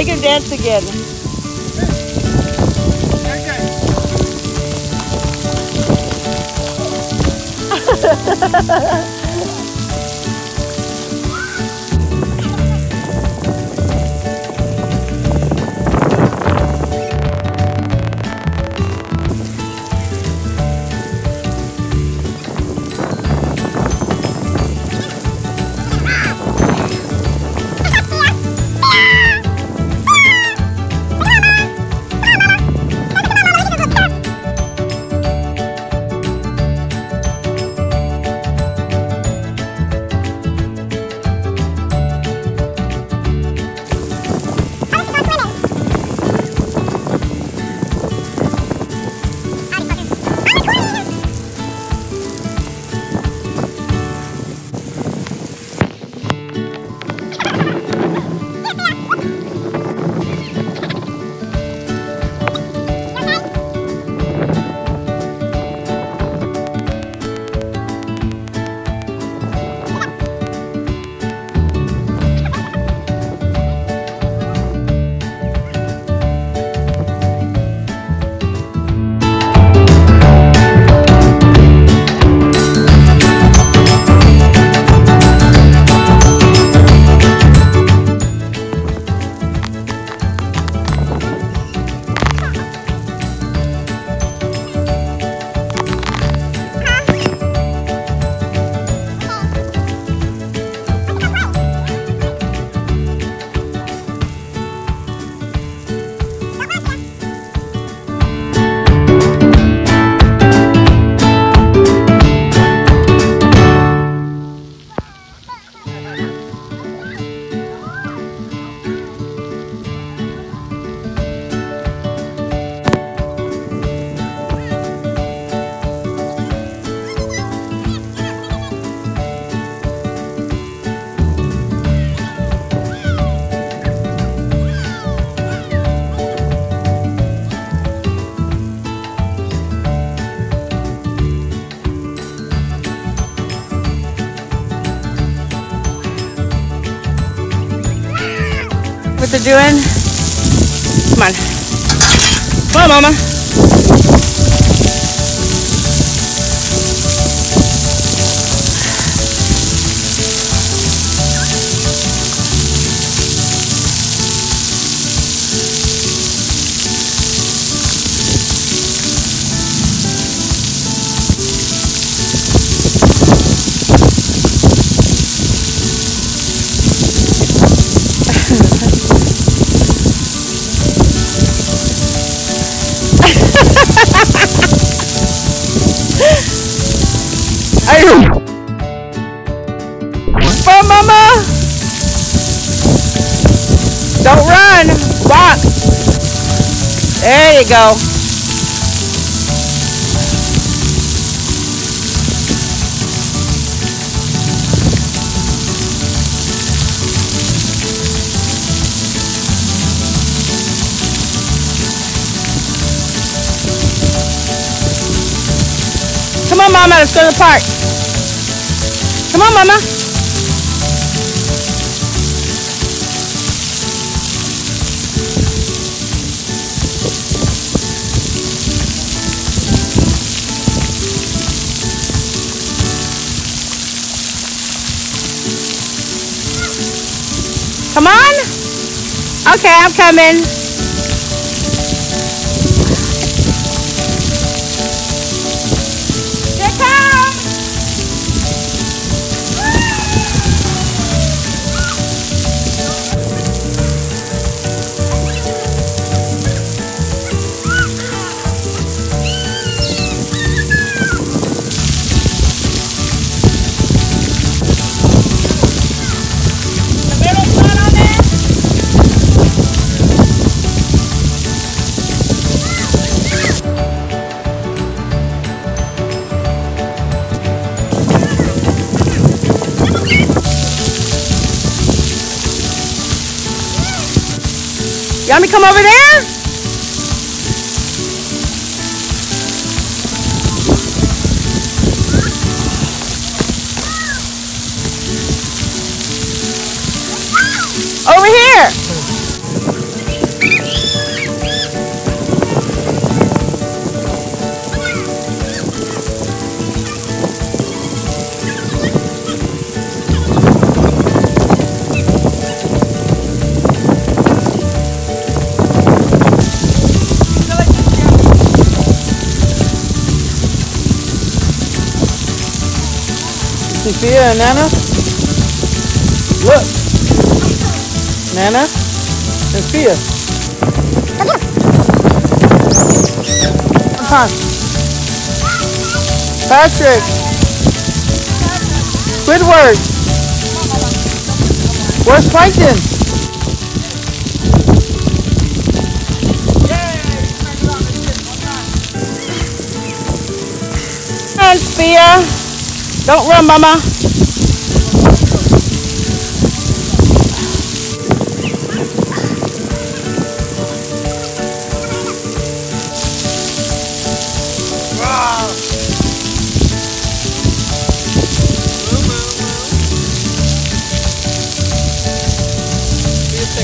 Make him dance again. What they're doing? Come on. Come on, Mama. There you go. Come on, Mama, let's go to the park. Come on, Mama. Come on. Okay, I'm coming. You want me to come over there? And Nana. Look. Nana and. Come on. Uh-huh. Patrick. Squidward. Where's Plankton? Come Fia. Don't run, Mama.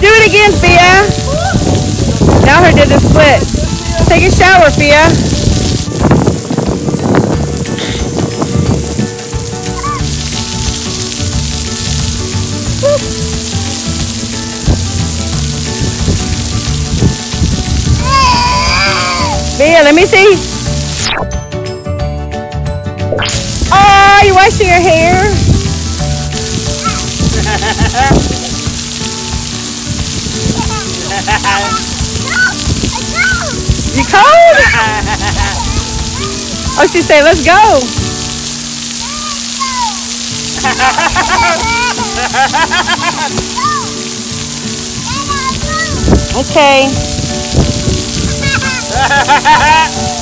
Do it again, Fia. Now her did the split. Take a shower, Fia. Fia, let me see. Oh, you washing your hair? You cold? Oh, she said, let's go. Okay. Go,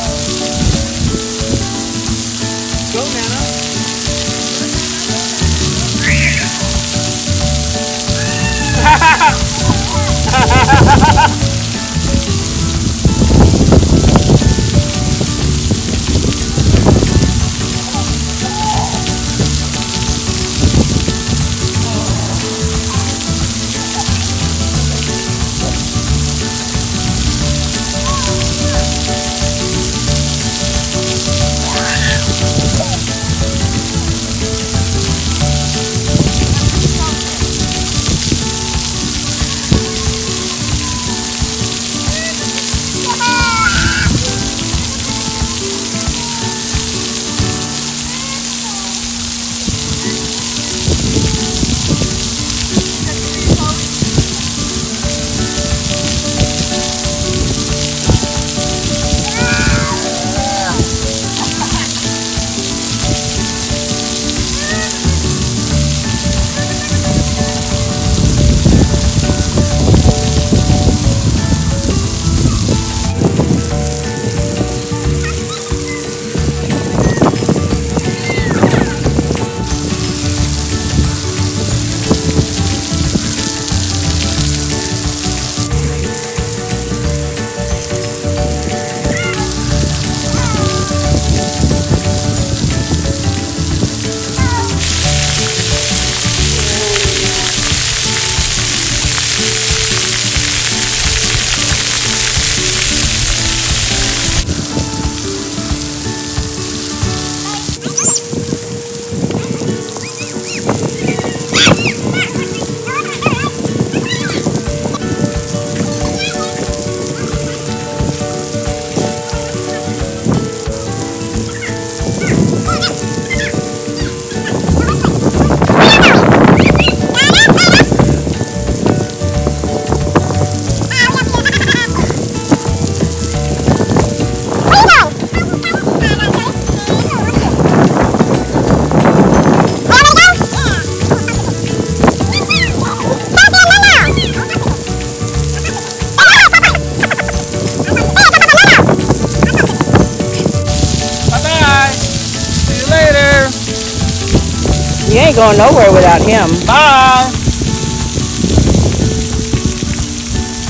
ain't going nowhere without him. Bye.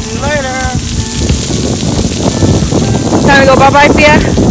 See you later. Time to go bye-bye, Fia?